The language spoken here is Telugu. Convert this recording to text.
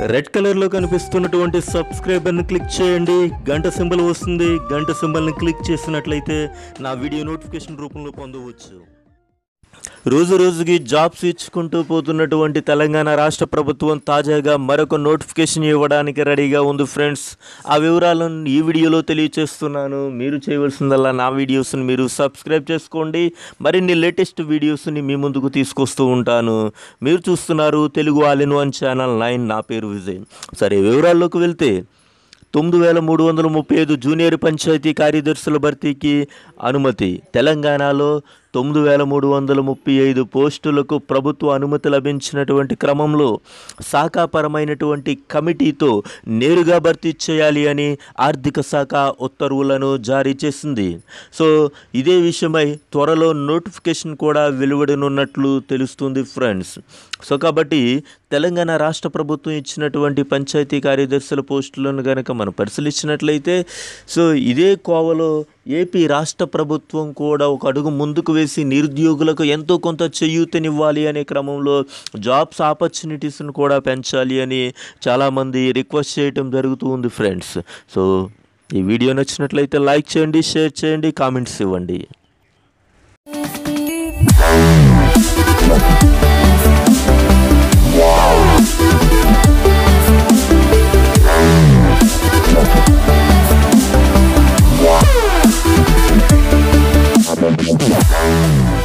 రెడ్ కలర్లో కనిపిస్తున్నటువంటి సబ్స్క్రైబర్ని క్లిక్ చేయండి. గంట సింబల్ వస్తుంది. గంట సింబల్ని క్లిక్ చేసినట్లయితే నా వీడియో నోటిఫికేషన్ రూపంలో పొందవచ్చు. రోజు రోజుకి జాబ్స్ ఇచ్చుకుంటూ పోతున్నటువంటి తెలంగాణ రాష్ట్ర ప్రభుత్వం తాజాగా మరొక నోటిఫికేషన్ ఇవ్వడానికి రెడీగా ఉంది ఫ్రెండ్స్. ఆ వివరాలను ఈ వీడియోలో తెలియచేస్తున్నాను. మీరు చేయవలసిందల్లా నా వీడియోస్ని మీరు సబ్స్క్రైబ్ చేసుకోండి. మరిన్ని లేటెస్ట్ వీడియోస్ని మీ ముందుకు తీసుకొస్తూ ఉంటాను. మీరు చూస్తున్నారు Telugu all in one channel nine. నా పేరు విజయ్. సరే వివరాల్లోకి వెళ్తే తొమ్మిది వేల మూడు వందల ముప్పై ఐదు జూనియర్ పంచాయతీ కార్యదర్శుల భర్తీకి అనుమతి. తెలంగాణలో తొమ్మిది వేల మూడు వందల ముప్పై ఐదు పోస్టులకు ప్రభుత్వ అనుమతి లభించినటువంటి క్రమంలో శాఖాపరమైనటువంటి కమిటీతో నేరుగా భర్తీ చేయాలి అని ఆర్థిక శాఖ ఉత్తర్వులను జారీ చేసింది. సో ఇదే విషయమై త్వరలో నోటిఫికేషన్ కూడా వెలువడనున్నట్లు తెలుస్తుంది ఫ్రెండ్స్. సో కాబట్టి తెలంగాణ రాష్ట్ర ప్రభుత్వం ఇచ్చినటువంటి పంచాయతీ కార్యదర్శుల పోస్టులను కనుక మనం పరిశీలించినట్లయితే సో ఇదే కోవలో ఏపీ రాష్ట్ర ప్రభుత్వం కూడా ఒక అడుగు ముందుకు వేసి నిరుద్యోగులకు ఎంతో కొంత చేయూతనివ్వాలి అనే క్రమంలో జాబ్స్ ఆపర్చునిటీస్ను కూడా పెంచాలి అని చాలామంది రిక్వెస్ట్ చేయటం జరుగుతూ ఉంది ఫ్రెండ్స్. సో ఈ వీడియో నచ్చినట్లయితే లైక్ చేయండి షేర్ చేయండి కామెంట్స్ ఇవ్వండి. Yeah.